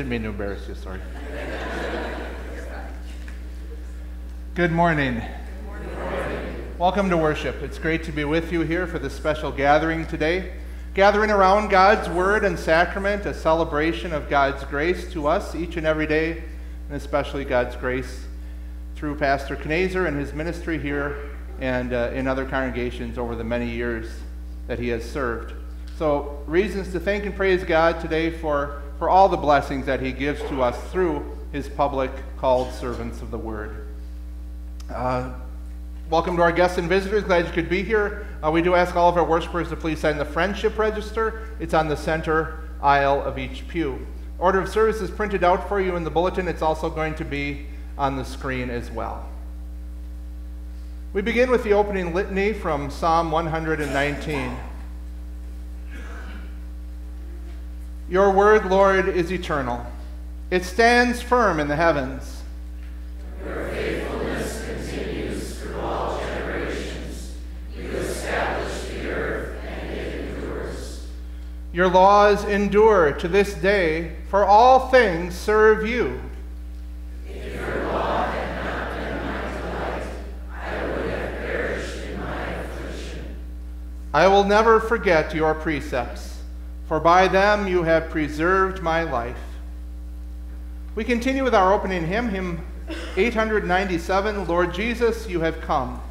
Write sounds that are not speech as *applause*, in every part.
Didn't mean to embarrass you, sorry. Good morning. Welcome to worship. It's great to be with you here for this special gathering today. Gathering around God's Word and Sacrament, a celebration of God's grace to us each and every day, and especially God's grace through Pastor Kneser and his ministry here and uh, in other congregations over the many years that he has served. So, reasons to thank and praise God today for, for all the blessings that he gives to us through his public called servants of the Word. Uh, welcome to our guests and visitors. Glad you could be here. Uh, we do ask all of our worshipers to please sign the friendship register. It's on the center aisle of each pew. Order of service is printed out for you in the bulletin. It's also going to be on the screen as well. We begin with the opening litany from Psalm 119. Your word, Lord, is eternal. It stands firm in the heavens. Your faithfulness continues through all generations. You establish the earth, and it endures. Your laws endure to this day, for all things serve you. If your law had not been my flight, I would have perished in my affliction. I will never forget your precepts, for by them you have preserved my life. We continue with our opening hymn, hymn 897 Lord Jesus, you have come.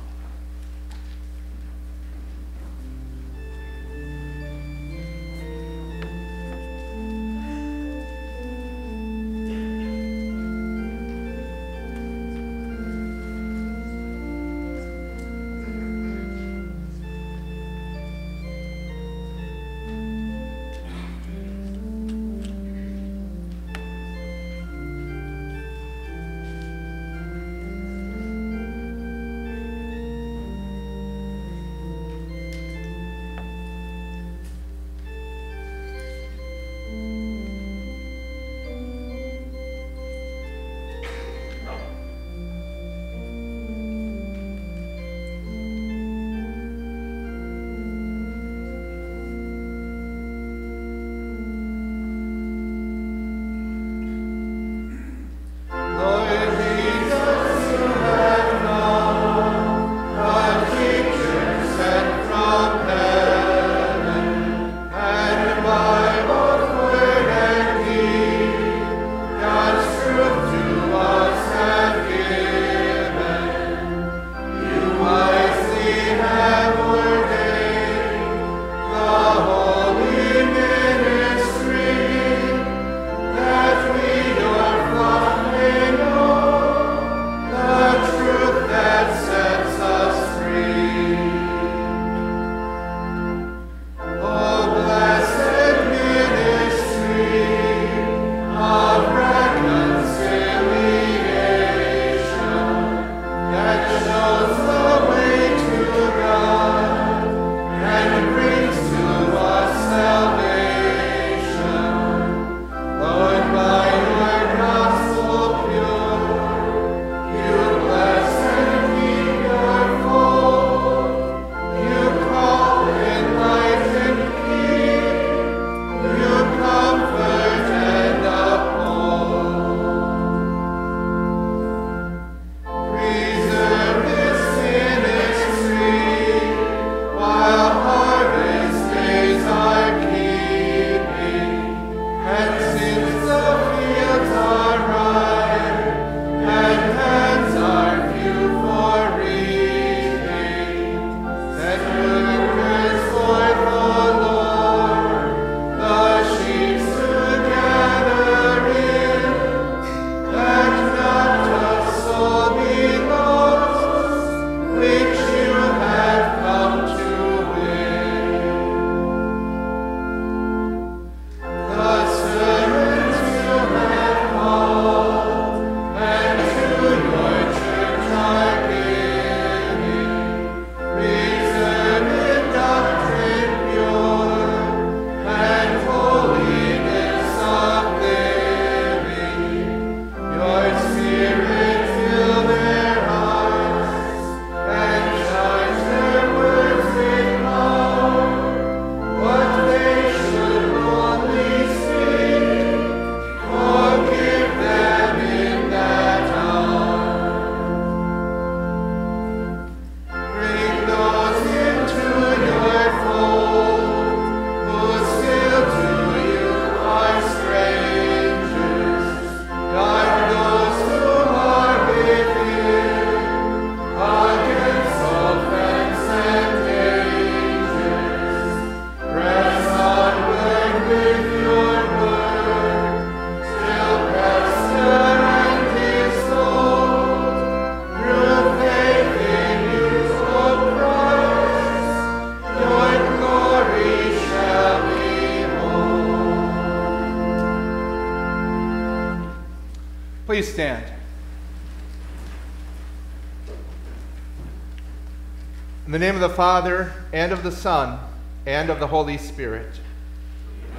Father, and of the Son, and of the Holy Spirit.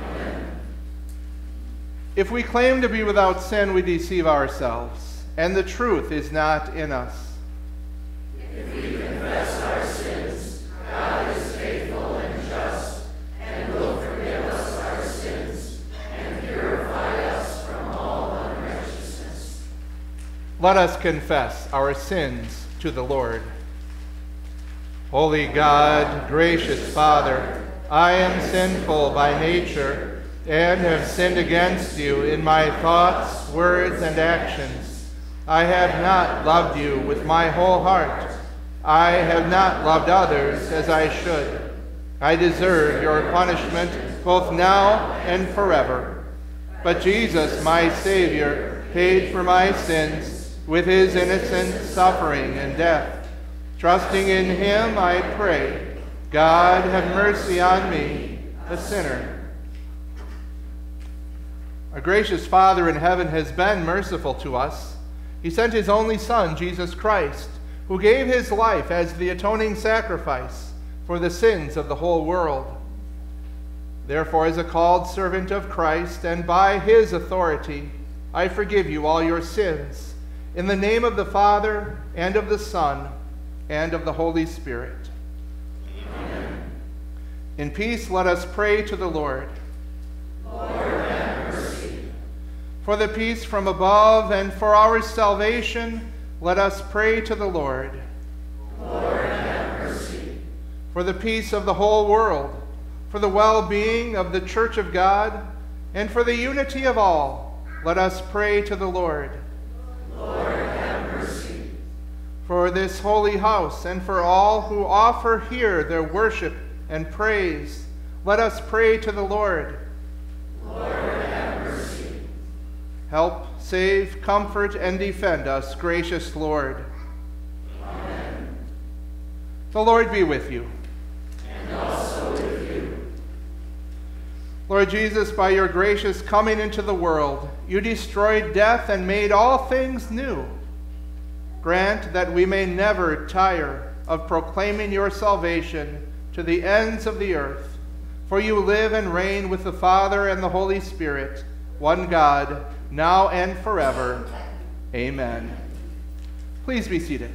Amen. If we claim to be without sin, we deceive ourselves, and the truth is not in us. If we confess our sins, God is faithful and just, and will forgive us our sins, and purify us from all unrighteousness. Let us confess our sins to the Lord. Holy God, gracious Father, I am sinful by nature and have sinned against you in my thoughts, words, and actions. I have not loved you with my whole heart. I have not loved others as I should. I deserve your punishment both now and forever. But Jesus, my Savior, paid for my sins with his innocent suffering and death. Trusting in him, I pray, God have mercy on me, a sinner. Our gracious Father in heaven has been merciful to us. He sent his only Son, Jesus Christ, who gave his life as the atoning sacrifice for the sins of the whole world. Therefore, as a called servant of Christ, and by his authority, I forgive you all your sins in the name of the Father, and of the Son, and of the Holy Spirit. Amen. In peace, let us pray to the Lord. Lord, have mercy. For the peace from above and for our salvation, let us pray to the Lord. Lord, have mercy. For the peace of the whole world, for the well being of the Church of God, and for the unity of all, let us pray to the Lord. Lord. For this holy house and for all who offer here their worship and praise, let us pray to the Lord. Lord, have mercy. Help, save, comfort, and defend us, gracious Lord. Amen. The Lord be with you. And also with you. Lord Jesus, by your gracious coming into the world, you destroyed death and made all things new. Grant that we may never tire of proclaiming your salvation to the ends of the earth. For you live and reign with the Father and the Holy Spirit, one God, now and forever. Amen. Please be seated.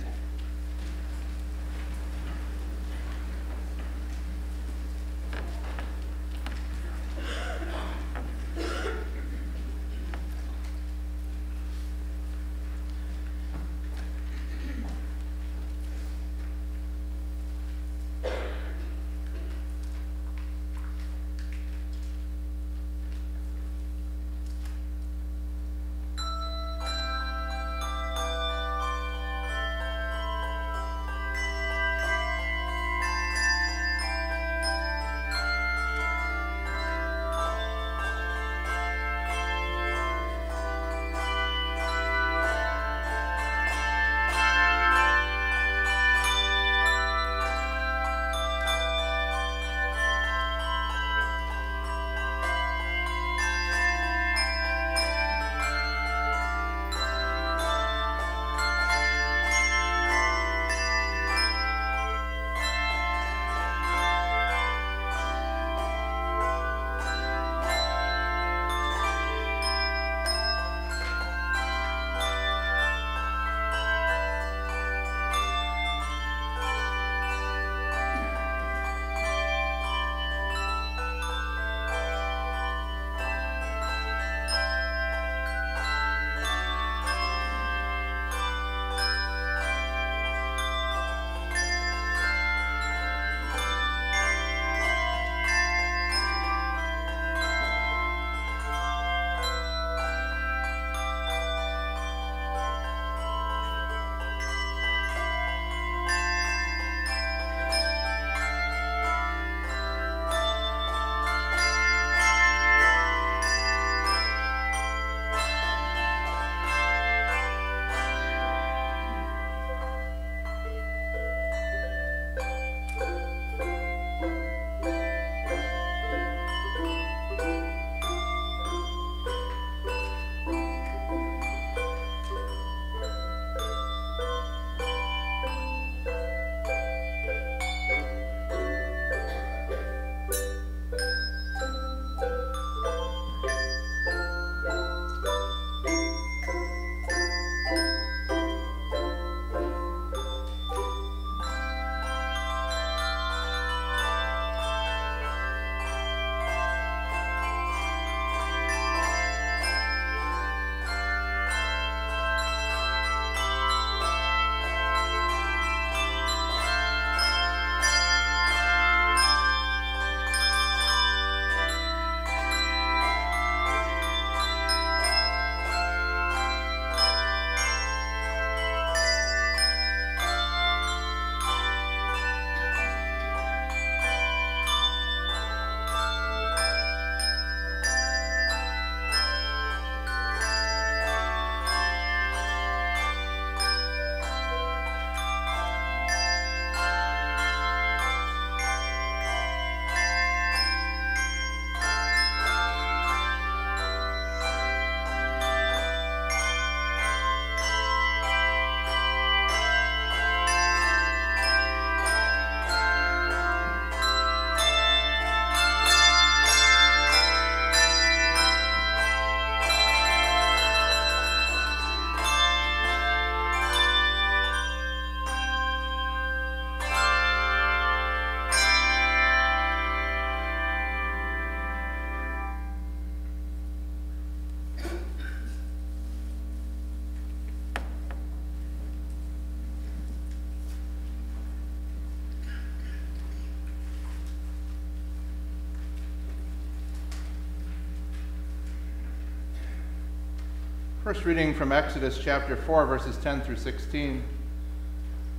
First reading from Exodus chapter 4, verses 10 through 16.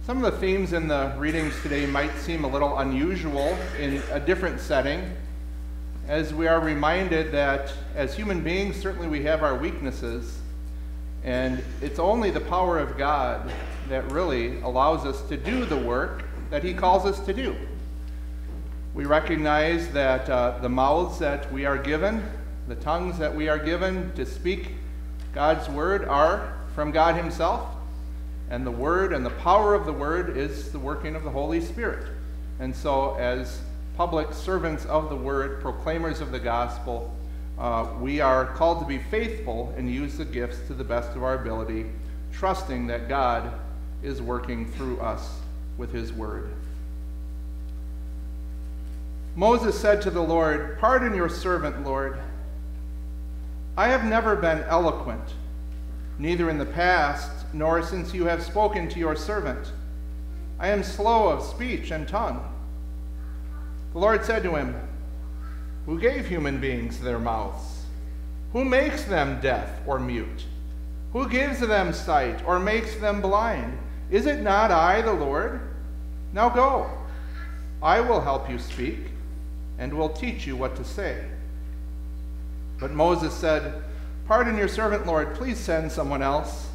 Some of the themes in the readings today might seem a little unusual in a different setting, as we are reminded that as human beings, certainly we have our weaknesses, and it's only the power of God that really allows us to do the work that He calls us to do. We recognize that uh, the mouths that we are given, the tongues that we are given to speak God's word are from God Himself, and the word and the power of the word is the working of the Holy Spirit. And so, as public servants of the word, proclaimers of the gospel, uh, we are called to be faithful and use the gifts to the best of our ability, trusting that God is working through us with His word. Moses said to the Lord, Pardon your servant, Lord. I have never been eloquent, neither in the past nor since you have spoken to your servant. I am slow of speech and tongue. The Lord said to him, Who gave human beings their mouths? Who makes them deaf or mute? Who gives them sight or makes them blind? Is it not I, the Lord? Now go. I will help you speak and will teach you what to say. But Moses said, Pardon your servant, Lord, please send someone else.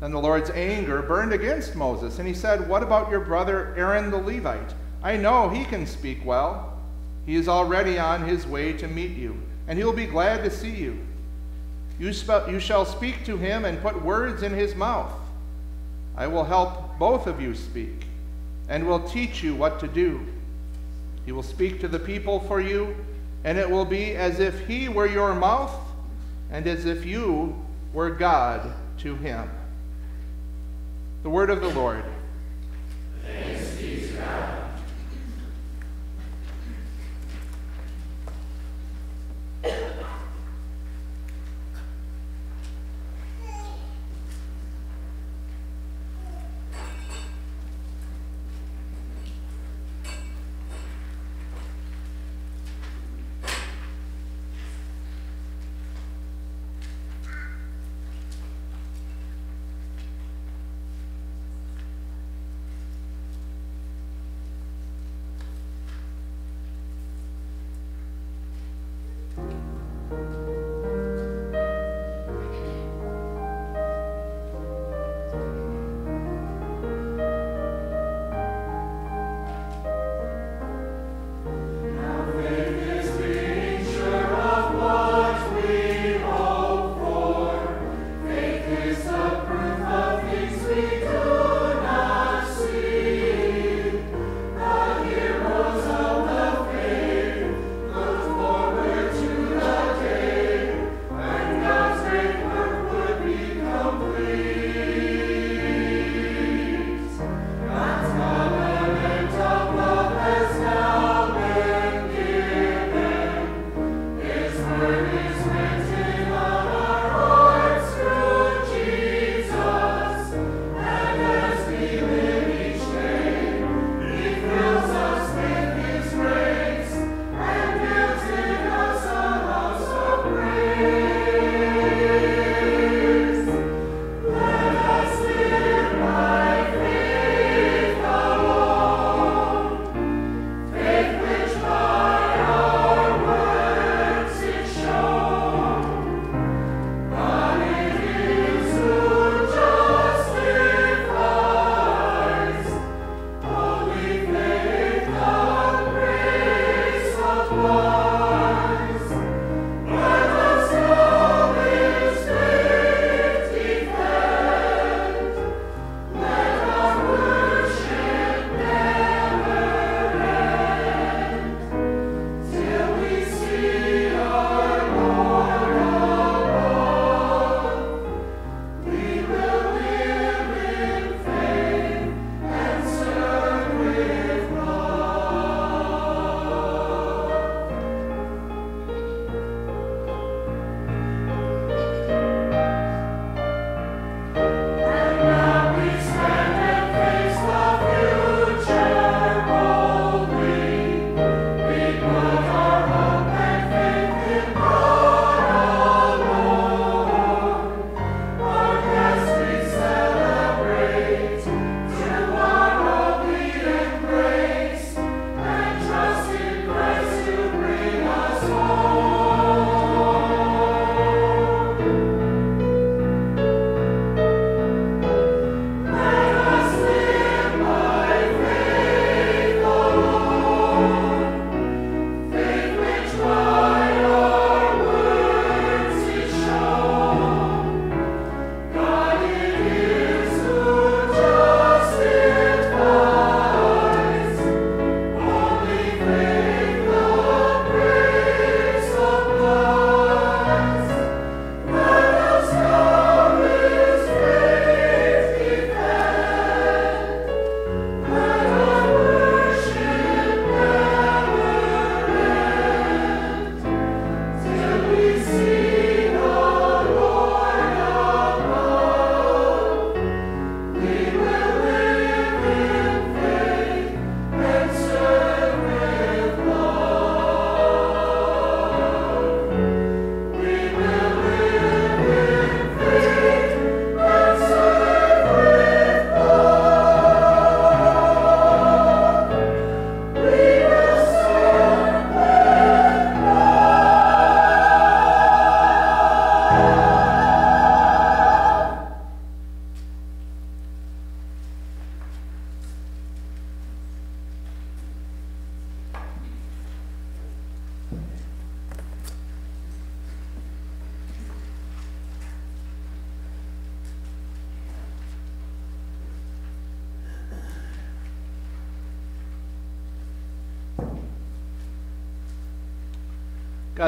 Then the Lord's anger burned against Moses, and he said, What about your brother Aaron the Levite? I know he can speak well. He is already on his way to meet you, and he will be glad to see you. You, sp- you shall speak to him and put words in his mouth. I will help both of you speak, and will teach you what to do. He will speak to the people for you and it will be as if he were your mouth and as if you were God to him. The word of the Lord. Thanks be to God.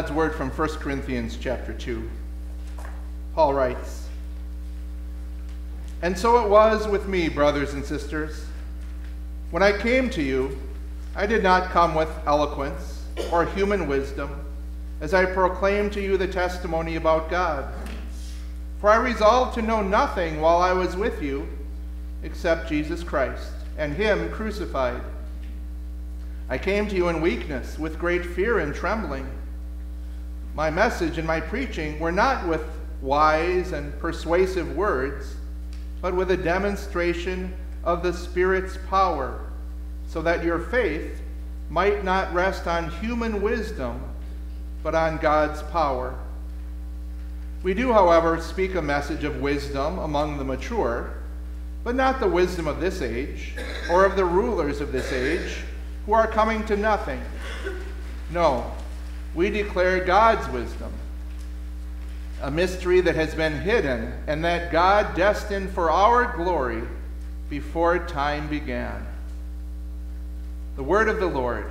God's word from 1 Corinthians chapter 2. Paul writes, And so it was with me, brothers and sisters. When I came to you, I did not come with eloquence or human wisdom, as I proclaimed to you the testimony about God. For I resolved to know nothing while I was with you except Jesus Christ and Him crucified. I came to you in weakness, with great fear and trembling. My message and my preaching were not with wise and persuasive words, but with a demonstration of the Spirit's power, so that your faith might not rest on human wisdom, but on God's power. We do, however, speak a message of wisdom among the mature, but not the wisdom of this age, or of the rulers of this age, who are coming to nothing. No we declare God's wisdom, a mystery that has been hidden and that God destined for our glory before time began. The word of the Lord.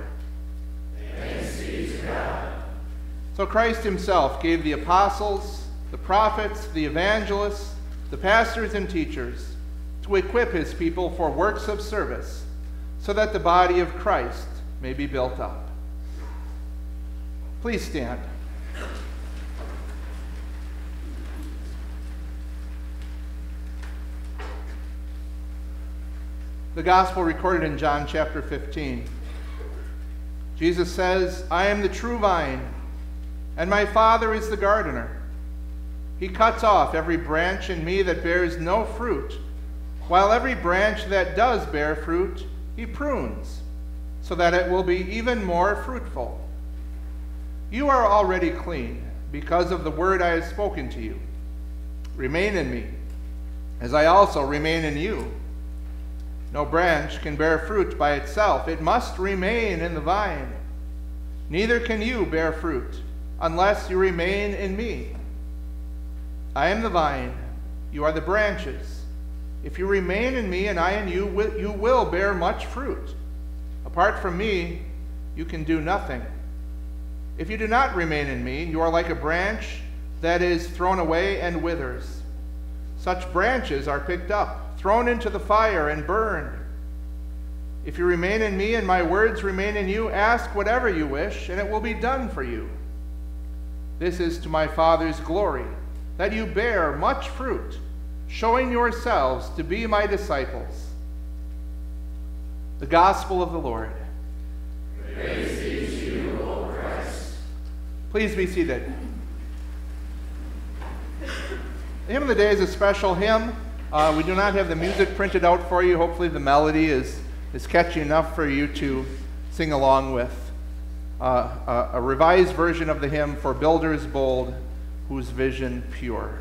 So Christ himself gave the apostles, the prophets, the evangelists, the pastors and teachers to equip his people for works of service so that the body of Christ may be built up. Please stand. The gospel recorded in John chapter 15. Jesus says, I am the true vine, and my Father is the gardener. He cuts off every branch in me that bears no fruit, while every branch that does bear fruit, he prunes, so that it will be even more fruitful. You are already clean because of the word I have spoken to you. Remain in me, as I also remain in you. No branch can bear fruit by itself, it must remain in the vine. Neither can you bear fruit unless you remain in me. I am the vine, you are the branches. If you remain in me and I in you, you will bear much fruit. Apart from me, you can do nothing. If you do not remain in me, you are like a branch that is thrown away and withers. Such branches are picked up, thrown into the fire, and burned. If you remain in me and my words remain in you, ask whatever you wish, and it will be done for you. This is to my Father's glory, that you bear much fruit, showing yourselves to be my disciples. The Gospel of the Lord. Praise Please be seated. The hymn of the day is a special hymn. Uh, we do not have the music printed out for you. Hopefully, the melody is, is catchy enough for you to sing along with. Uh, a, a revised version of the hymn, For Builders Bold, Whose Vision Pure.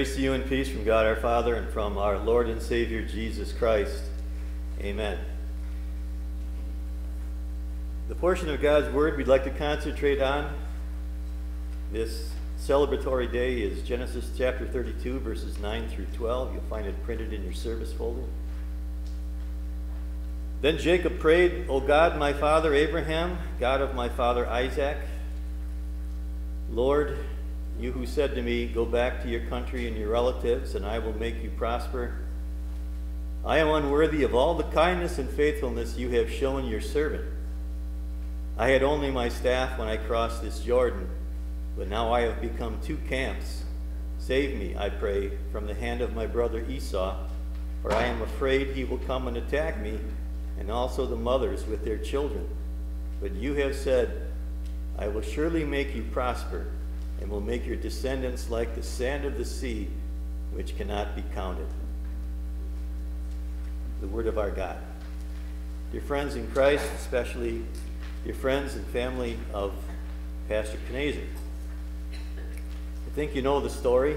Grace to you and peace from God our Father and from our Lord and Savior Jesus Christ. Amen. The portion of God's Word we'd like to concentrate on this celebratory day is Genesis chapter 32, verses 9 through 12. You'll find it printed in your service folder. Then Jacob prayed, O God, my father Abraham, God of my father Isaac, who said to me, Go back to your country and your relatives, and I will make you prosper. I am unworthy of all the kindness and faithfulness you have shown your servant. I had only my staff when I crossed this Jordan, but now I have become two camps. Save me, I pray, from the hand of my brother Esau, for I am afraid he will come and attack me, and also the mothers with their children. But you have said, I will surely make you prosper and will make your descendants like the sand of the sea, which cannot be counted. The word of our God. Dear friends in Christ, especially dear friends and family of Pastor Kneser. I think you know the story.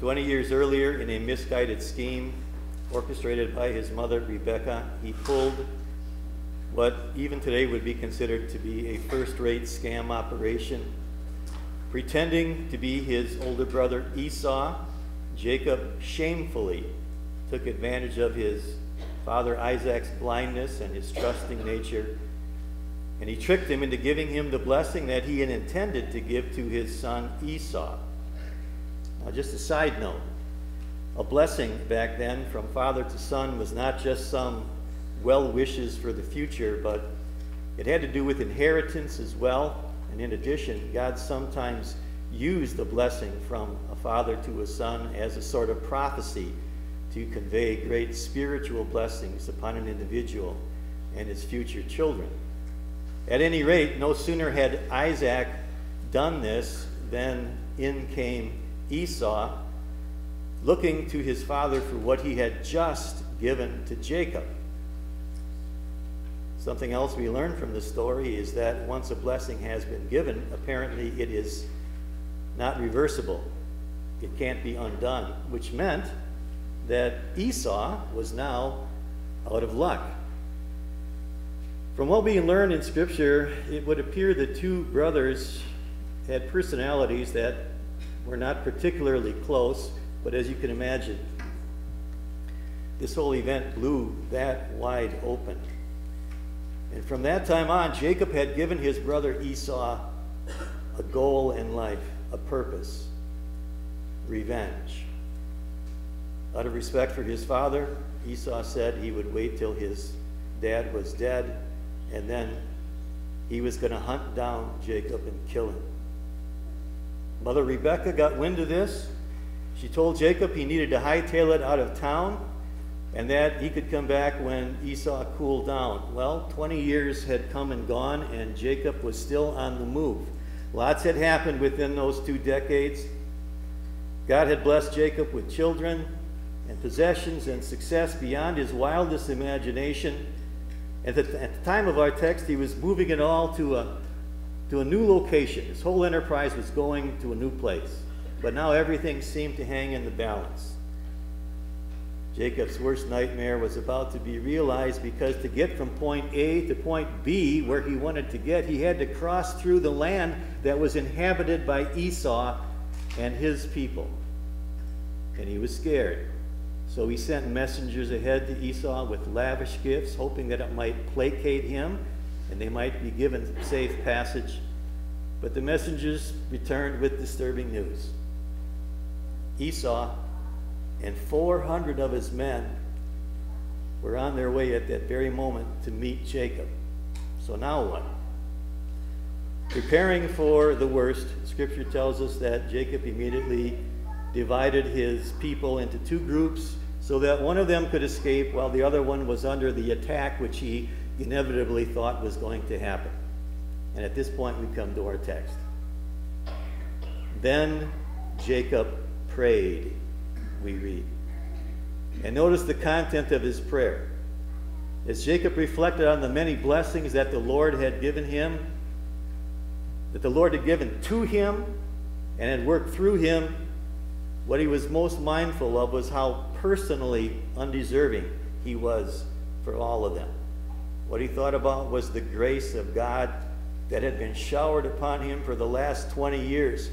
20 years earlier, in a misguided scheme orchestrated by his mother, Rebecca, he pulled what even today would be considered to be a first rate scam operation Pretending to be his older brother Esau, Jacob shamefully took advantage of his father Isaac's blindness and his trusting nature, and he tricked him into giving him the blessing that he had intended to give to his son Esau. Now, just a side note. A blessing back then from father to son was not just some well wishes for the future, but it had to do with inheritance as well and in addition, God sometimes used the blessing from a father to a son as a sort of prophecy to convey great spiritual blessings upon an individual and his future children. At any rate, no sooner had Isaac done this than in came Esau, looking to his father for what he had just given to Jacob. Something else we learn from this story is that once a blessing has been given, apparently it is not reversible. It can't be undone, which meant that Esau was now out of luck. From what we learn in Scripture, it would appear the two brothers had personalities that were not particularly close, but as you can imagine, this whole event blew that wide open. And from that time on, Jacob had given his brother Esau a goal in life, a purpose revenge. Out of respect for his father, Esau said he would wait till his dad was dead, and then he was going to hunt down Jacob and kill him. Mother Rebecca got wind of this. She told Jacob he needed to hightail it out of town and that he could come back when Esau cooled down. Well, 20 years had come and gone, and Jacob was still on the move. Lots had happened within those two decades. God had blessed Jacob with children and possessions and success beyond his wildest imagination. At the, at the time of our text, he was moving it all to a, to a new location. His whole enterprise was going to a new place. But now everything seemed to hang in the balance. Jacob's worst nightmare was about to be realized because to get from point A to point B, where he wanted to get, he had to cross through the land that was inhabited by Esau and his people. And he was scared. So he sent messengers ahead to Esau with lavish gifts, hoping that it might placate him and they might be given safe passage. But the messengers returned with disturbing news. Esau and 400 of his men were on their way at that very moment to meet Jacob. So now what? Preparing for the worst, Scripture tells us that Jacob immediately divided his people into two groups so that one of them could escape while the other one was under the attack which he inevitably thought was going to happen. And at this point, we come to our text. Then Jacob prayed we read. And notice the content of his prayer. As Jacob reflected on the many blessings that the Lord had given him, that the Lord had given to him and had worked through him, What he was most mindful of was how personally undeserving he was for all of them. What he thought about was the grace of God that had been showered upon him for the last 20 years.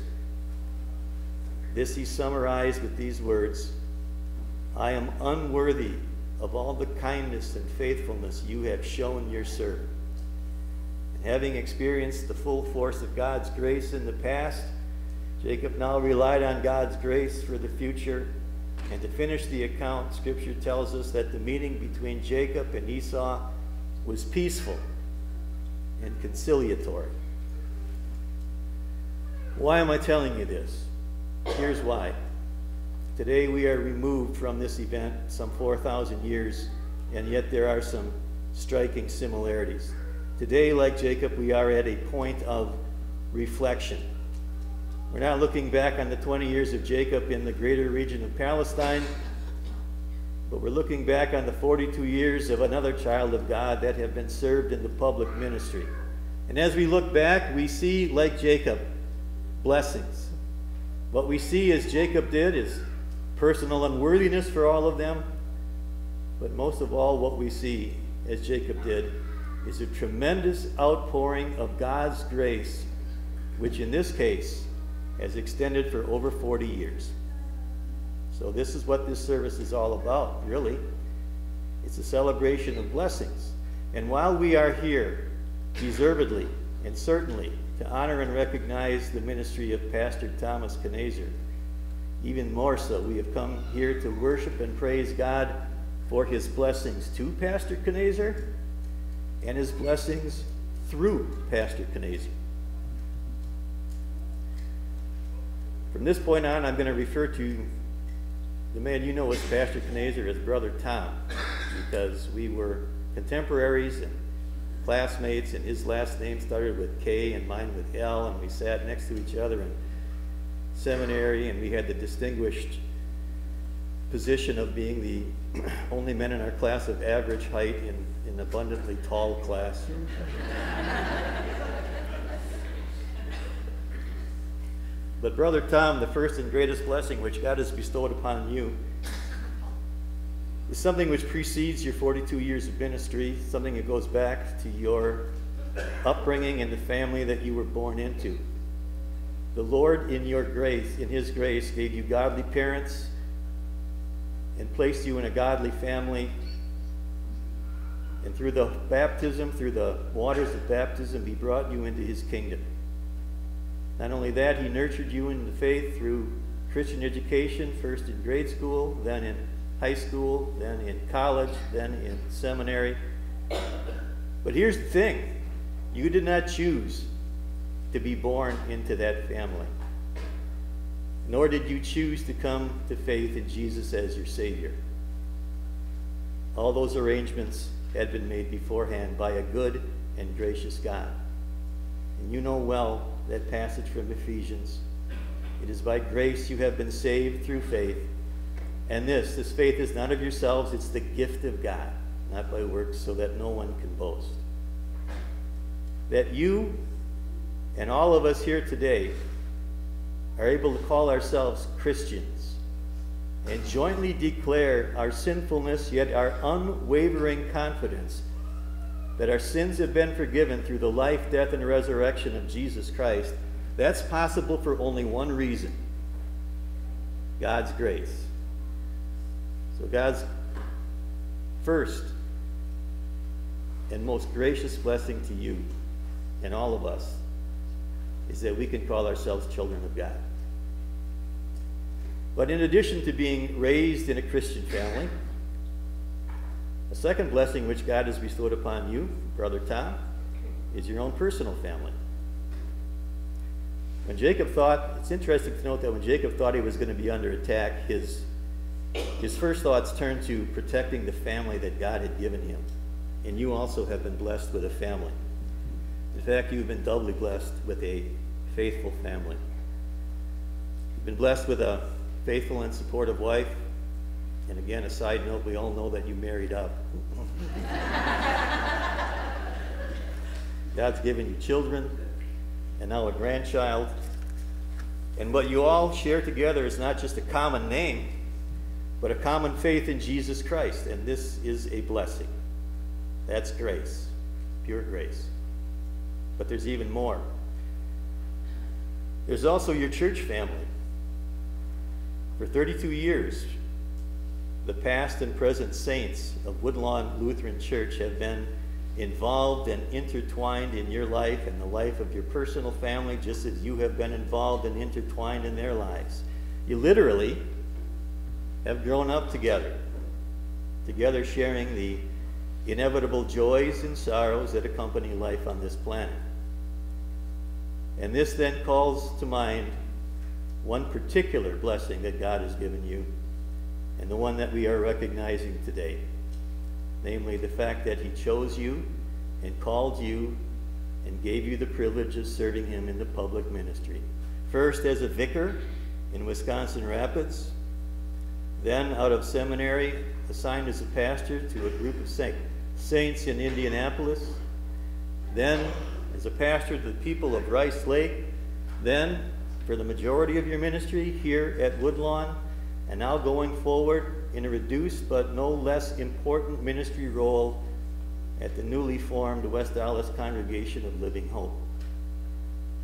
This he summarized with these words I am unworthy of all the kindness and faithfulness you have shown your servant. And having experienced the full force of God's grace in the past, Jacob now relied on God's grace for the future. And to finish the account, Scripture tells us that the meeting between Jacob and Esau was peaceful and conciliatory. Why am I telling you this? Here's why. Today we are removed from this event some 4,000 years, and yet there are some striking similarities. Today, like Jacob, we are at a point of reflection. We're not looking back on the 20 years of Jacob in the greater region of Palestine, but we're looking back on the 42 years of another child of God that have been served in the public ministry. And as we look back, we see, like Jacob, blessings. What we see as Jacob did is personal unworthiness for all of them. But most of all, what we see, as Jacob did, is a tremendous outpouring of God's grace, which in this case has extended for over 40 years. So, this is what this service is all about, really. It's a celebration of blessings. And while we are here, deservedly and certainly, to honor and recognize the ministry of Pastor Thomas Kneser, even more so, we have come here to worship and praise God for his blessings to Pastor Kneser and his blessings through Pastor Kneser. From this point on, I'm going to refer to the man you know as Pastor Kneser as Brother Tom, because we were contemporaries and classmates, and his last name started with K and mine with L, and we sat next to each other in seminary, and we had the distinguished position of being the *clears throat* only men in our class of average height in an abundantly tall class. *laughs* but Brother Tom, the first and greatest blessing which God has bestowed upon you is something which precedes your 42 years of ministry, something that goes back to your upbringing and the family that you were born into. The Lord, in your grace, in His grace, gave you godly parents and placed you in a godly family. And through the baptism, through the waters of baptism, He brought you into His kingdom. Not only that, He nurtured you in the faith through Christian education, first in grade school, then in high school, then in college, then in seminary. But here's the thing you did not choose to be born into that family, nor did you choose to come to faith in Jesus as your Savior. All those arrangements had been made beforehand by a good and gracious God. And you know well that passage from Ephesians. It is by grace you have been saved through faith and this, this faith is not of yourselves, it's the gift of God, not by works, so that no one can boast. That you and all of us here today are able to call ourselves Christians and jointly declare our sinfulness, yet our unwavering confidence that our sins have been forgiven through the life, death, and resurrection of Jesus Christ, that's possible for only one reason God's grace. So, God's first and most gracious blessing to you and all of us is that we can call ourselves children of God. But in addition to being raised in a Christian family, a second blessing which God has bestowed upon you, Brother Tom, is your own personal family. When Jacob thought, it's interesting to note that when Jacob thought he was going to be under attack, his his first thoughts turned to protecting the family that God had given him. And you also have been blessed with a family. In fact, you've been doubly blessed with a faithful family. You've been blessed with a faithful and supportive wife. And again, a side note, we all know that you married up. God's given you children and now a grandchild. And what you all share together is not just a common name, but a common faith in Jesus Christ. And this is a blessing. That's grace, pure grace. But there's even more. There's also your church family. For 32 years, the past and present saints of Woodlawn Lutheran Church have been involved and intertwined in your life and the life of your personal family, just as you have been involved and intertwined in their lives. You literally have grown up together, together sharing the inevitable joys and sorrows that accompany life on this planet. And this then calls to mind one particular blessing that God has given you, and the one that we are recognizing today namely the fact that he chose you and called you and gave you the privilege of serving him in the public ministry. First as a vicar in Wisconsin Rapids, then out of seminary, assigned as a pastor to a group of saints in Indianapolis, then as a pastor to the people of Rice Lake, then for the majority of your ministry here at Woodlawn, and now going forward in a reduced but no less important ministry role at the newly formed West Allis Congregation of Living Hope.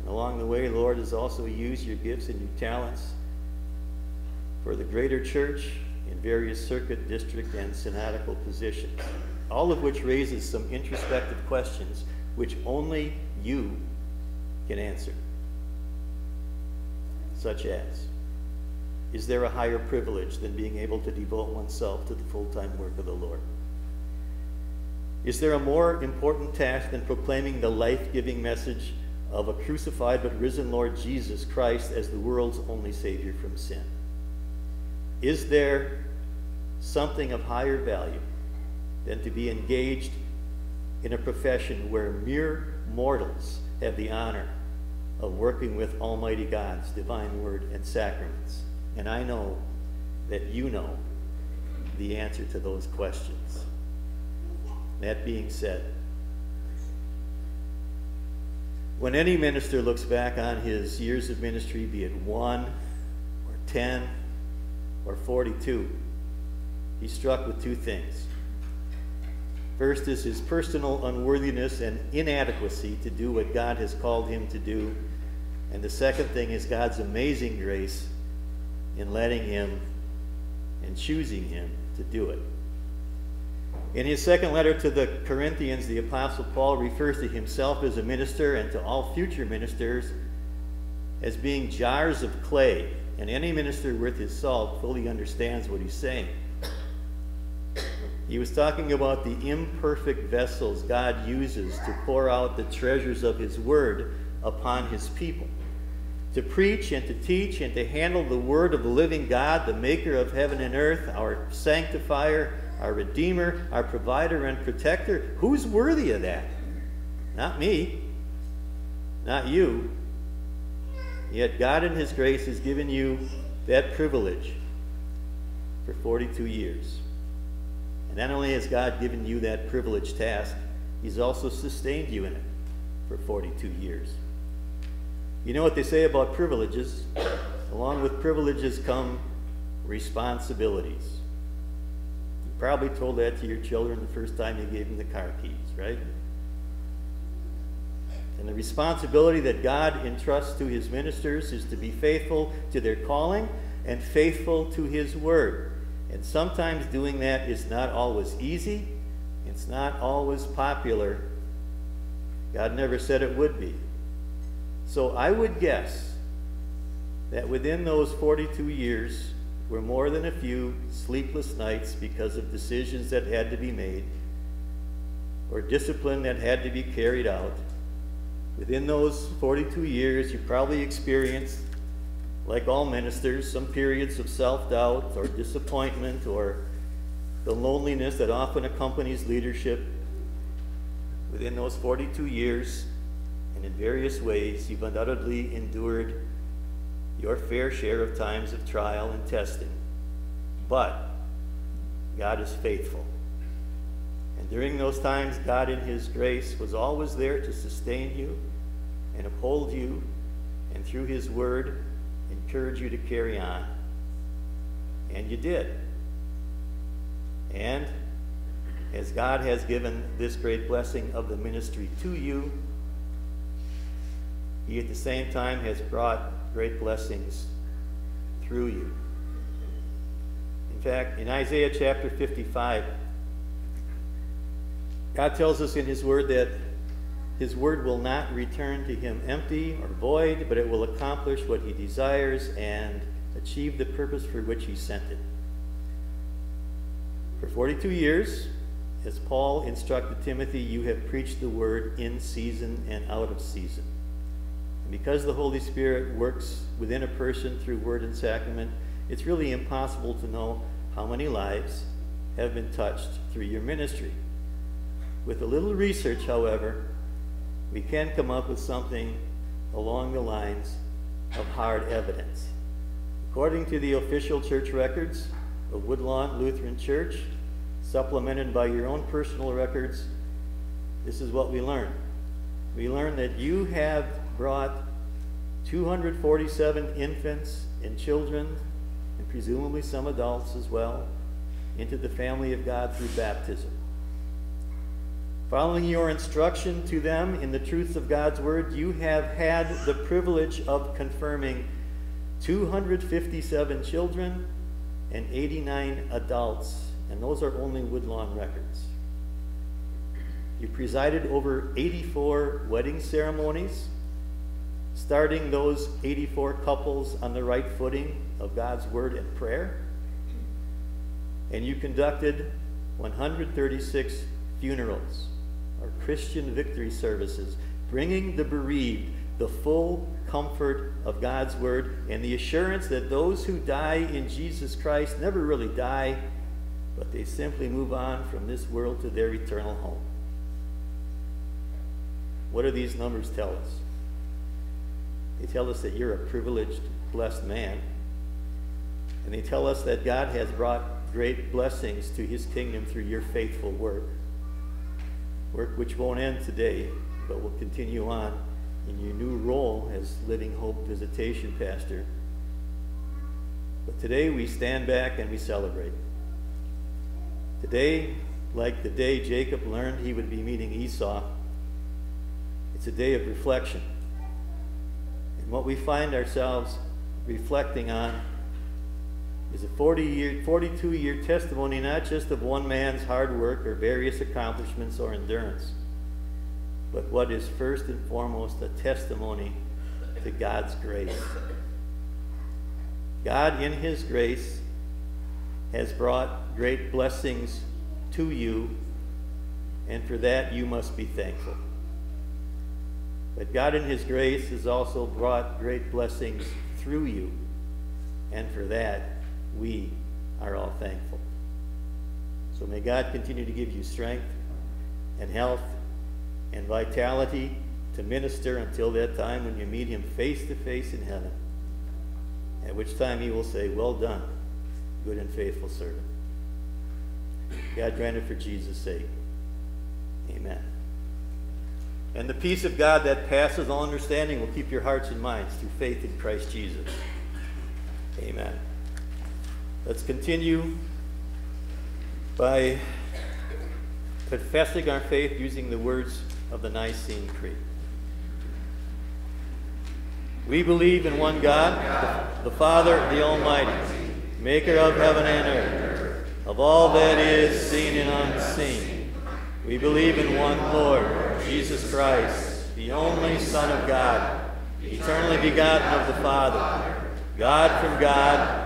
And along the way, Lord has also used your gifts and your talents for the greater church in various circuit, district, and synodical positions, all of which raises some introspective questions which only you can answer, such as, is there a higher privilege than being able to devote oneself to the full-time work of the Lord? Is there a more important task than proclaiming the life-giving message of a crucified but risen Lord Jesus Christ as the world's only Savior from sin? Is there something of higher value than to be engaged in a profession where mere mortals have the honor of working with Almighty God's divine word and sacraments? And I know that you know the answer to those questions. That being said, when any minister looks back on his years of ministry, be it one or 10 or 42, he's struck with two things. First is his personal unworthiness and inadequacy to do what God has called him to do. And the second thing is God's amazing grace in letting him and choosing him to do it. In his second letter to the Corinthians, the Apostle Paul refers to himself as a minister and to all future ministers as being jars of clay. And any minister worth his salt fully understands what he's saying. He was talking about the imperfect vessels God uses to pour out the treasures of his word upon his people to preach and to teach and to handle the word of the living God, the maker of heaven and earth, our sanctifier, our redeemer, our provider and protector. Who's worthy of that? Not me, not you. Yet God in his grace has given you that privilege for 42 years. And not only has God given you that privileged task, he's also sustained you in it for 42 years. You know what they say about privileges? Along with privileges come responsibilities. You probably told that to your children the first time you gave them the car keys, right? And the responsibility that God entrusts to his ministers is to be faithful to their calling and faithful to his word. And sometimes doing that is not always easy, it's not always popular. God never said it would be. So I would guess that within those 42 years were more than a few sleepless nights because of decisions that had to be made or discipline that had to be carried out. Within those 42 years, you probably experienced, like all ministers, some periods of self doubt or disappointment or the loneliness that often accompanies leadership. Within those 42 years, and in various ways you've undoubtedly endured your fair share of times of trial and testing. But God is faithful. And during those times, God, in His grace, was always there to sustain you and uphold you, and through His word encourage you to carry on. And you did. And as God has given this great blessing of the ministry to you, He at the same time has brought great blessings through you. In fact, in Isaiah chapter 55, God tells us in His Word that His Word will not return to Him empty or void, but it will accomplish what He desires and achieve the purpose for which He sent it. For 42 years, as Paul instructed Timothy, you have preached the Word in season and out of season. And because the Holy Spirit works within a person through word and sacrament, it's really impossible to know how many lives have been touched through your ministry. With a little research, however, we can come up with something along the lines of hard evidence. According to the official church records of Woodlawn Lutheran Church, supplemented by your own personal records, this is what we learn. We learn that you have brought 247 infants and children, and presumably some adults as well, into the family of God through baptism. Following your instruction to them in the truths of God's Word, you have had the privilege of confirming 257 children and 89 adults, and those are only Woodlawn records. You presided over 84 wedding ceremonies, starting those 84 couples on the right footing of God's Word and prayer. And you conducted 136 funerals or Christian victory services, bringing the bereaved the full comfort of God's Word and the assurance that those who die in Jesus Christ never really die, but they simply move on from this world to their eternal home. What do these numbers tell us? They tell us that you're a privileged, blessed man. And they tell us that God has brought great blessings to his kingdom through your faithful work work which won't end today, but will continue on in your new role as Living Hope Visitation Pastor. But today we stand back and we celebrate. Today, like the day Jacob learned he would be meeting Esau, it's a day of reflection. And what we find ourselves reflecting on is a 40 year, 42 year testimony not just of one man's hard work or various accomplishments or endurance, but what is first and foremost a testimony to God's grace. God, in His grace, has brought great blessings to you, and for that you must be thankful. But God, in His grace, has also brought great blessings through you, and for that we are all thankful. So may God continue to give you strength and health and vitality to minister until that time when you meet him face to face in heaven, at which time he will say, Well done, good and faithful servant. God grant it for Jesus' sake. Amen. And the peace of God that passes all understanding will keep your hearts and minds through faith in Christ Jesus. Amen. Let's continue by confessing our faith using the words of the Nicene Creed. We believe in one God, the, Father, the Almighty, maker of heaven and earth, of all that is seen and unseen. We believe in one Lord, Jesus Christ, the only Son of God, eternally begotten of the Father, God from God,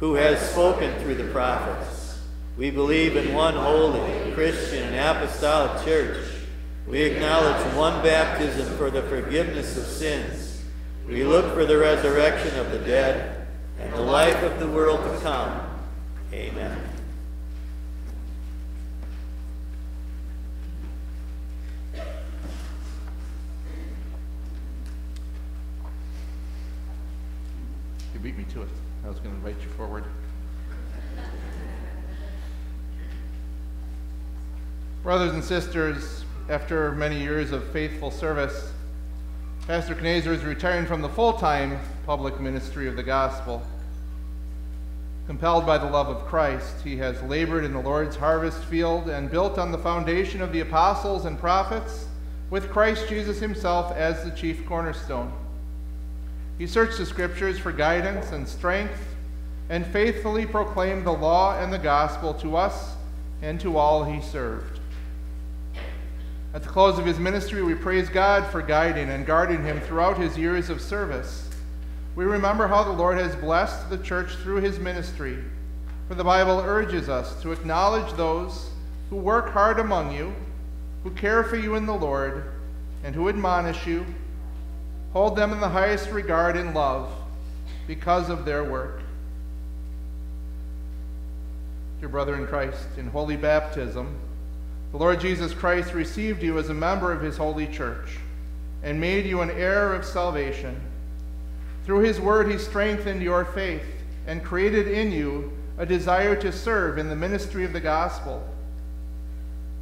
who has spoken through the prophets. We believe in one holy, Christian, and apostolic church. We acknowledge one baptism for the forgiveness of sins. We look for the resurrection of the dead and the life of the world to come. Amen. You beat me to it. I was going to invite you forward. Brothers and sisters, after many years of faithful service, Pastor Kneser is retiring from the full time public ministry of the gospel. Compelled by the love of Christ, he has labored in the Lord's harvest field and built on the foundation of the apostles and prophets, with Christ Jesus himself as the chief cornerstone. He searched the scriptures for guidance and strength and faithfully proclaimed the law and the gospel to us and to all he served. At the close of his ministry, we praise God for guiding and guarding him throughout his years of service. We remember how the Lord has blessed the church through his ministry, for the Bible urges us to acknowledge those who work hard among you, who care for you in the Lord, and who admonish you. Hold them in the highest regard and love because of their work. Dear brother in Christ, in holy baptism, the Lord Jesus Christ received you as a member of his holy church and made you an heir of salvation. Through his word, he strengthened your faith and created in you a desire to serve in the ministry of the gospel.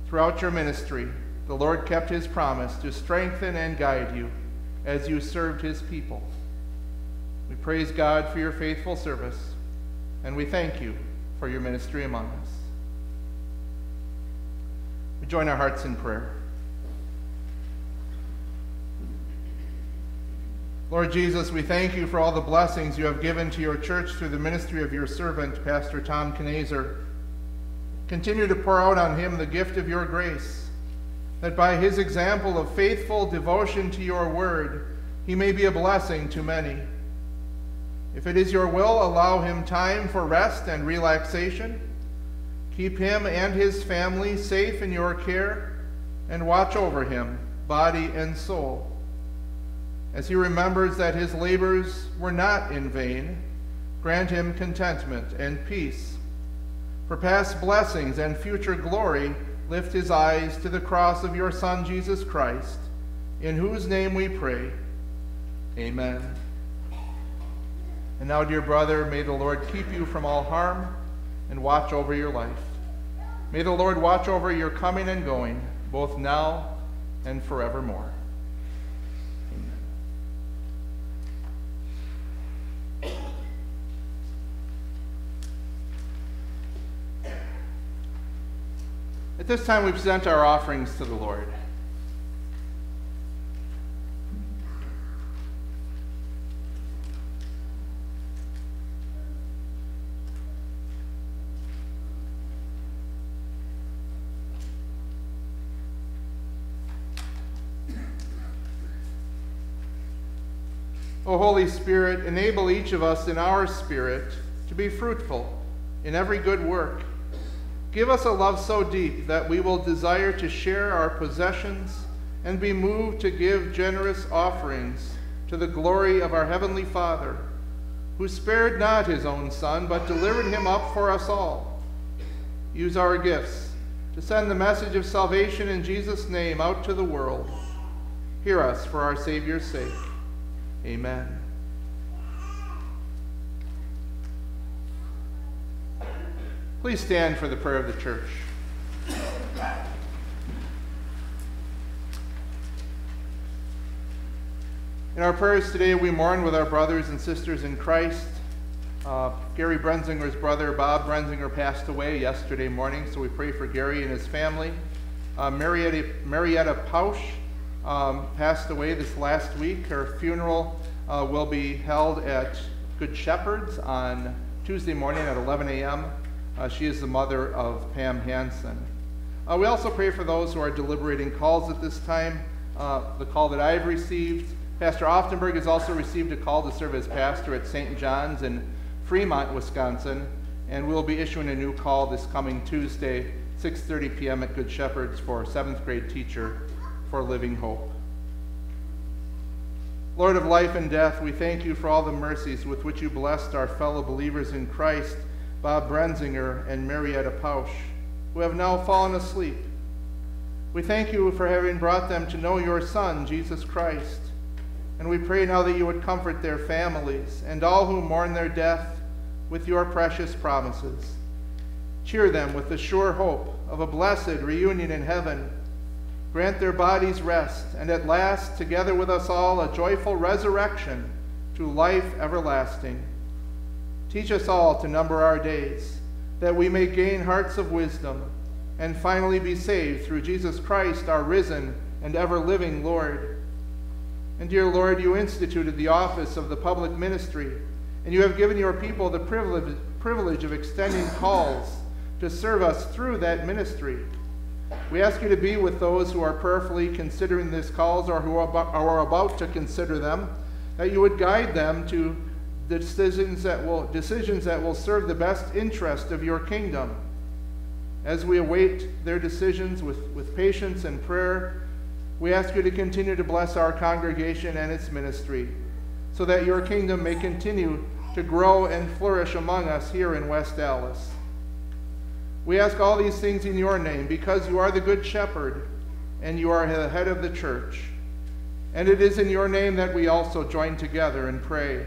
Throughout your ministry, the Lord kept his promise to strengthen and guide you as you served his people. We praise God for your faithful service, and we thank you for your ministry among us. We join our hearts in prayer. Lord Jesus, we thank you for all the blessings you have given to your church through the ministry of your servant, Pastor Tom Kneser. Continue to pour out on him the gift of your grace, that by his example of faithful devotion to your word, he may be a blessing to many. If it is your will, allow him time for rest and relaxation. Keep him and his family safe in your care, and watch over him, body and soul as he remembers that his labors were not in vain, grant him contentment and peace. For past blessings and future glory, lift his eyes to the cross of your Son, Jesus Christ, in whose name we pray. Amen. And now, dear brother, may the Lord keep you from all harm and watch over your life. May the Lord watch over your coming and going, both now and forevermore. At this time, we present our offerings to the Lord. O Holy Spirit, enable each of us in our spirit to be fruitful in every good work Give us a love so deep that we will desire to share our possessions and be moved to give generous offerings to the glory of our Heavenly Father, who spared not his own Son, but delivered him up for us all. Use our gifts to send the message of salvation in Jesus' name out to the world. Hear us for our Savior's sake. Amen. Please stand for the prayer of the church. In our prayers today, we mourn with our brothers and sisters in Christ. Uh, Gary Brenzinger's brother, Bob Brenzinger, passed away yesterday morning, so we pray for Gary and his family. Uh, Marietta, Marietta Pausch um, passed away this last week. Her funeral uh, will be held at Good Shepherds on Tuesday morning at 11 a.m. Uh, she is the mother of Pam Hansen. Uh, we also pray for those who are deliberating calls at this time. Uh, the call that I've received, Pastor Oftenberg has also received a call to serve as pastor at St. John's in Fremont, Wisconsin, and we'll be issuing a new call this coming Tuesday, 6:30 p.m. at Good Shepherds for seventh grade teacher for Living Hope. Lord of life and death, we thank you for all the mercies with which you blessed our fellow believers in Christ, Bob Brenzinger and Marietta Pausch, who have now fallen asleep. We thank you for having brought them to know your Son, Jesus Christ. And we pray now that you would comfort their families and all who mourn their death with your precious promises. Cheer them with the sure hope of a blessed reunion in heaven Grant their bodies rest, and at last, together with us all, a joyful resurrection to life everlasting. Teach us all to number our days, that we may gain hearts of wisdom, and finally be saved through Jesus Christ, our risen and ever living Lord. And dear Lord, you instituted the office of the public ministry, and you have given your people the privilege, privilege of extending calls to serve us through that ministry. We ask you to be with those who are prayerfully considering these calls or who are about to consider them, that you would guide them to the decisions that will, decisions that will serve the best interest of your kingdom. As we await their decisions with, with patience and prayer, we ask you to continue to bless our congregation and its ministry, so that your kingdom may continue to grow and flourish among us here in West Allis. We ask all these things in your name because you are the good shepherd and you are the head of the church. And it is in your name that we also join together and pray.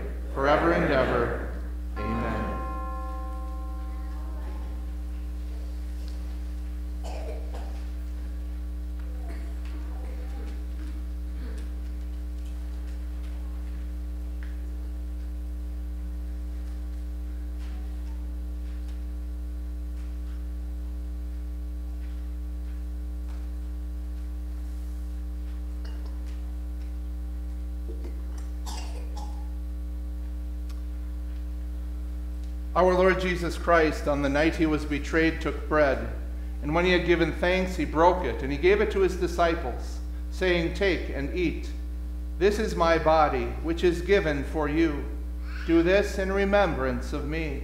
forever and ever. Our Lord Jesus Christ, on the night he was betrayed, took bread, and when he had given thanks, he broke it, and he gave it to his disciples, saying, Take and eat. This is my body, which is given for you. Do this in remembrance of me.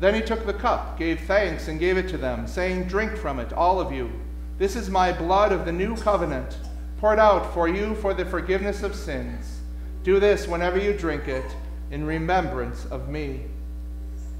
Then he took the cup, gave thanks, and gave it to them, saying, Drink from it, all of you. This is my blood of the new covenant, poured out for you for the forgiveness of sins. Do this whenever you drink it, in remembrance of me.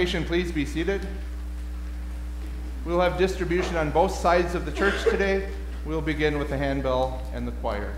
Congregation, please be seated. We'll have distribution on both sides of the church today. We'll begin with the handbell and the choir.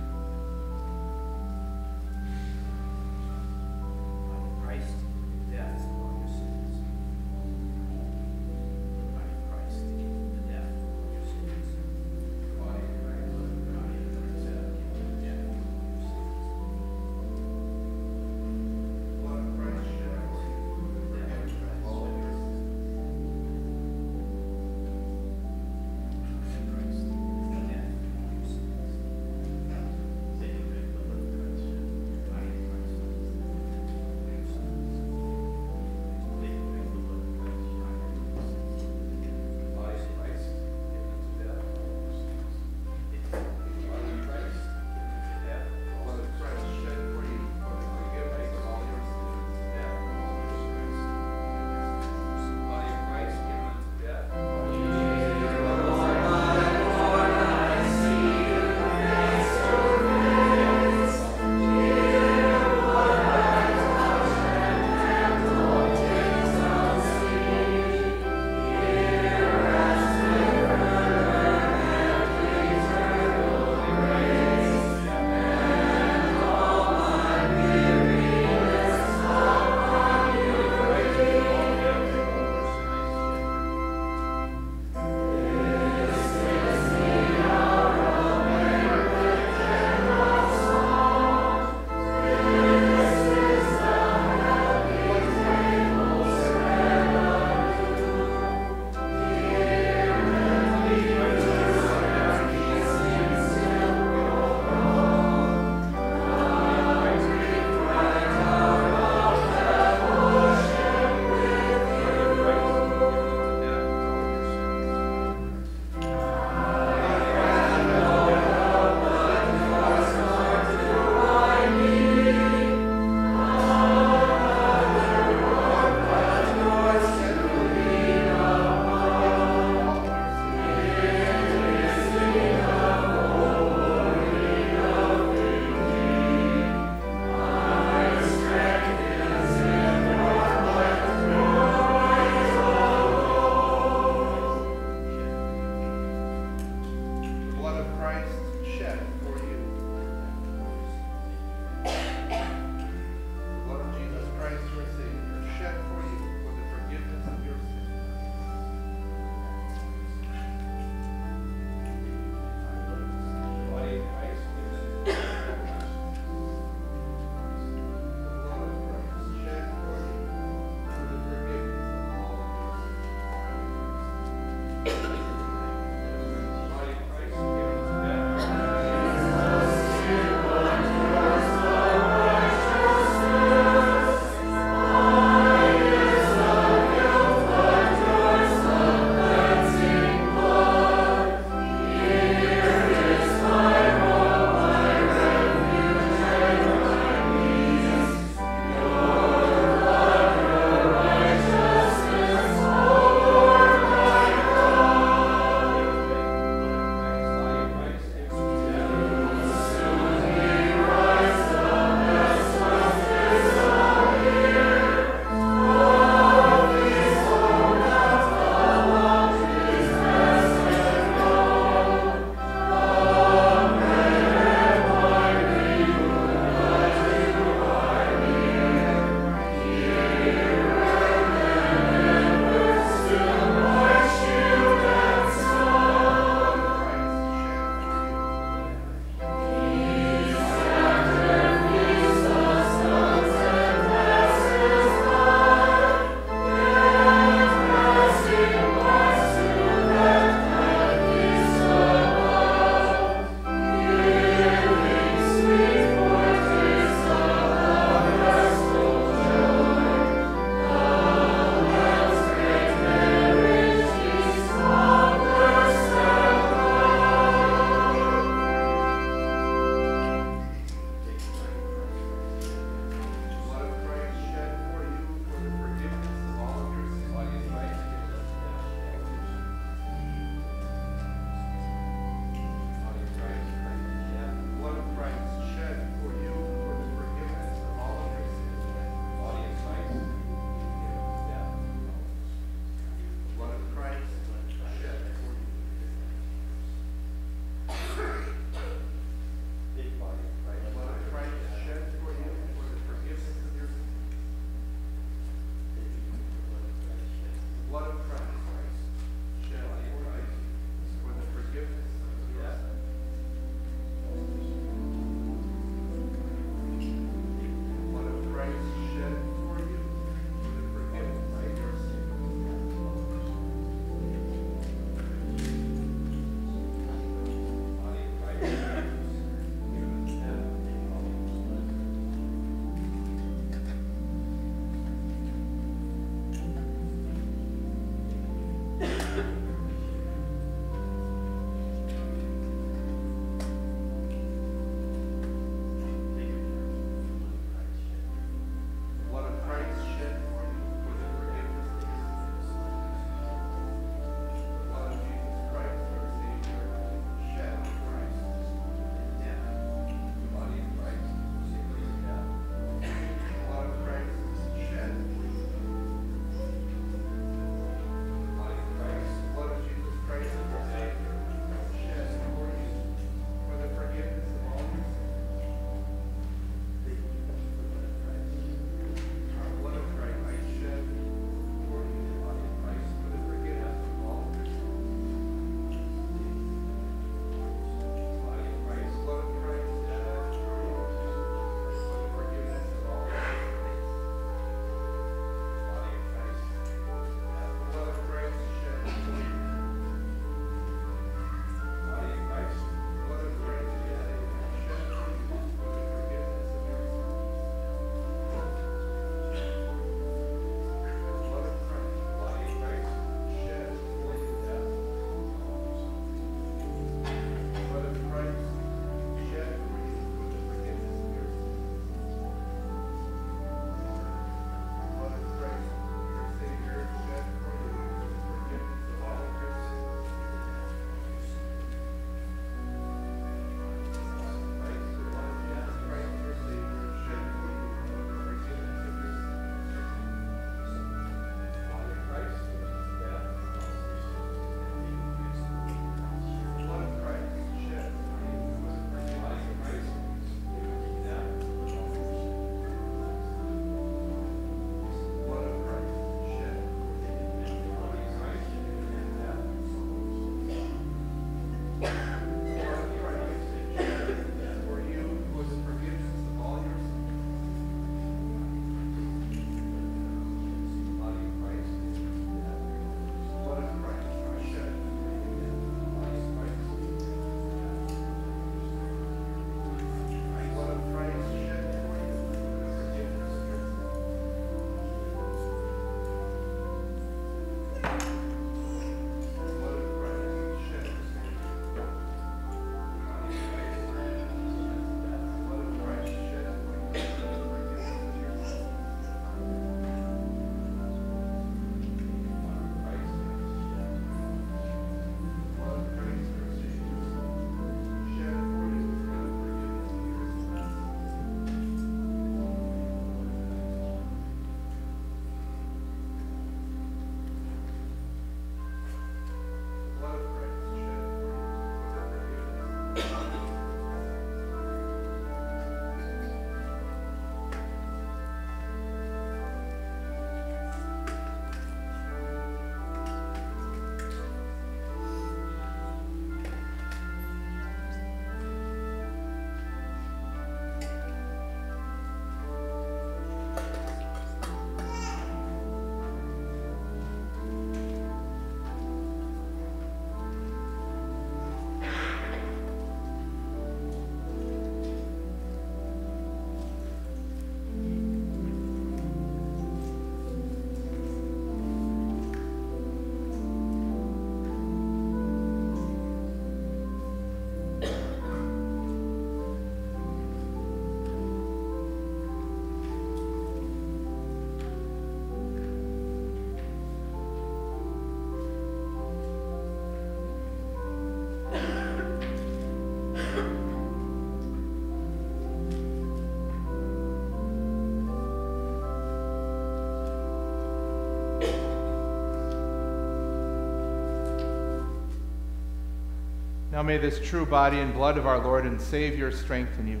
Now may this true body and blood of our Lord and Savior strengthen you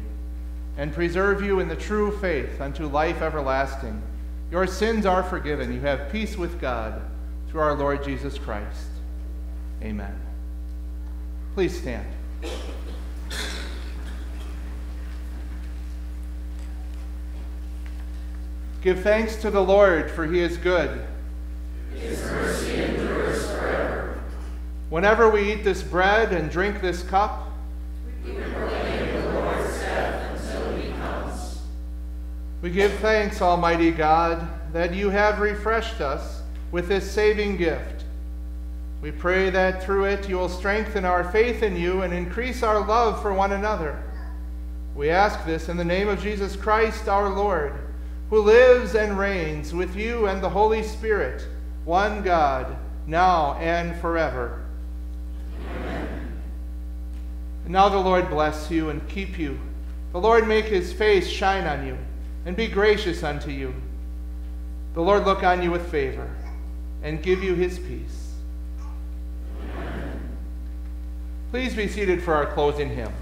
and preserve you in the true faith unto life everlasting. Your sins are forgiven. You have peace with God through our Lord Jesus Christ. Amen. Please stand. Give thanks to the Lord, for he is good. His mercy. Whenever we eat this bread and drink this cup, we the Lord's death until he comes. We give thanks, Almighty God, that you have refreshed us with this saving gift. We pray that through it you will strengthen our faith in you and increase our love for one another. We ask this in the name of Jesus Christ our Lord who lives and reigns with you and the Holy Spirit, one God, now and forever. Amen. And now the Lord bless you and keep you. The Lord make his face shine on you and be gracious unto you. The Lord look on you with favor and give you his peace. Amen. Please be seated for our closing hymn.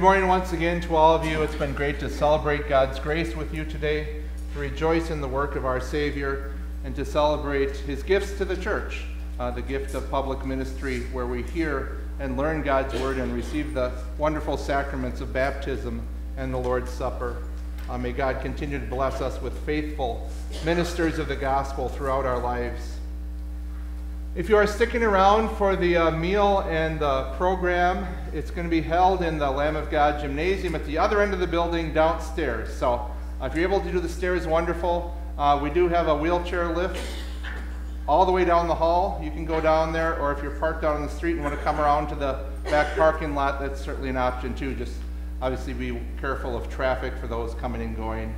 Good morning once again to all of you. It's been great to celebrate God's grace with you today, to rejoice in the work of our Savior, and to celebrate his gifts to the church, uh, the gift of public ministry, where we hear and learn God's word and receive the wonderful sacraments of baptism and the Lord's Supper. Uh, may God continue to bless us with faithful ministers of the gospel throughout our lives. If you are sticking around for the uh, meal and the program, it's going to be held in the Lamb of God Gymnasium at the other end of the building downstairs. So uh, if you're able to do the stairs, wonderful. Uh, we do have a wheelchair lift all the way down the hall. You can go down there, or if you're parked out on the street and want to come around to the back parking lot, that's certainly an option too. Just obviously be careful of traffic for those coming and going.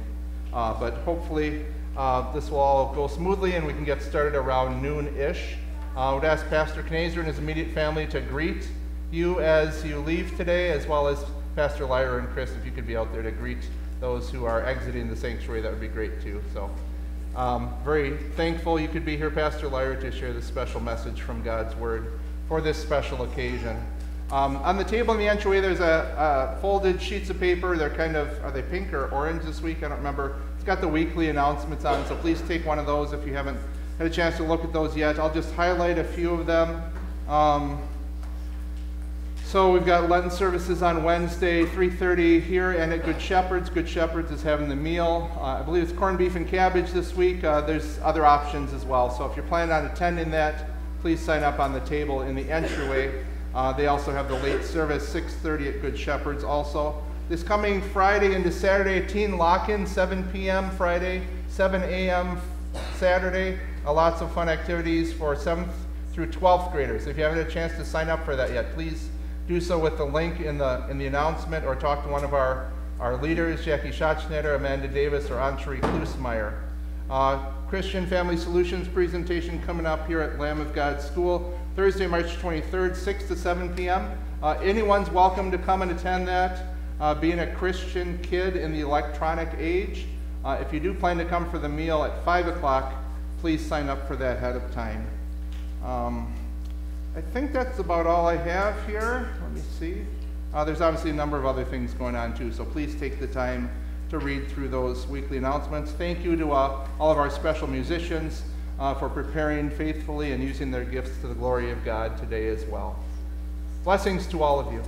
Uh, but hopefully uh, this will all go smoothly and we can get started around noon-ish. Uh, I would ask Pastor Kneser and his immediate family to greet you as you leave today, as well as Pastor Leyrer and Chris, if you could be out there to greet those who are exiting the sanctuary, that would be great too. So Um, very thankful you could be here, Pastor Leyrer, to share this special message from God's Word for this special occasion. Um, on the table in the entryway, there's a, a, folded sheets of paper. They're kind of, are they pink or orange this week? I don't remember. It's got the weekly announcements on, so please take one of those if you haven't had a chance to look at those yet. I'll just highlight a few of them. Um, so we've got Lenten services on Wednesday, 3:30 here, and at Good Shepherds. Good Shepherds is having the meal. Uh, I believe it's corned beef and cabbage this week. Uh, there's other options as well. So if you're planning on attending that, please sign up on the table in the entryway. Uh, they also have the late service, 6:30 at Good Shepherds. Also, this coming Friday into Saturday, teen lock-in, 7 p.m. Friday, 7 a.m. Saturday. Uh, lots of fun activities for 7th through 12th graders. If you haven't had a chance to sign up for that yet, please do so with the link in the, in the announcement or talk to one of our, our leaders, Jackie Schatzschneider, Amanda Davis, or Antri Klusmeyer. Uh, Christian Family Solutions presentation coming up here at Lamb of God School, Thursday, March 23rd, 6 to 7 p.m. Uh, anyone's welcome to come and attend that. Uh, being a Christian kid in the electronic age, uh, if you do plan to come for the meal at 5 o'clock, please sign up for that ahead of time. Um, I think that's about all I have here. Let me see. Uh, there's obviously a number of other things going on too, so please take the time to read through those weekly announcements. Thank you to uh, all of our special musicians uh, for preparing faithfully and using their gifts to the glory of God today as well. Blessings to all of you.